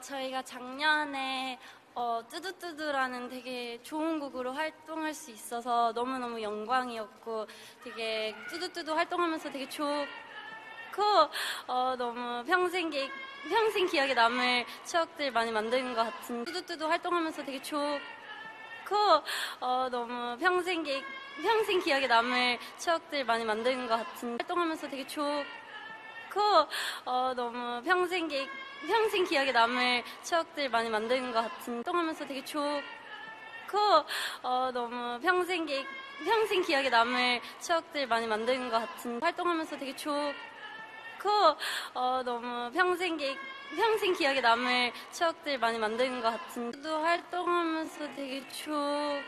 저희가 작년에 어, 뚜두뚜두라는 되게 좋은 곡으로 활동할 수 있어서 너무너무 영광이었고 되게 뚜두뚜두 활동하면서 되게 좋고 어, 너무 평생 기, 평생 기억에 남을 추억들 많이 만드는 것 같은 뚜두뚜두 활동하면서 되게 좋고 어, 너무 평생 기, 평생 기억에 남을 추억들 많이 만드는 것 같은 활동하면서 되게 좋 고 어, 너무 평생 기, 평생 기억에 남을 추억들 많이 만드는 것 같은 활동하면서 되게 좋고 어, 너무 평생 기, 평생 기억에 남을 추억들 많이 만드는 것 같은 활동하면서 되게 좋고 어, 너무 평생 기, 평생 기억에 남을 추억들 많이 만드는 것 같은 또 활동하면서 되게 좋고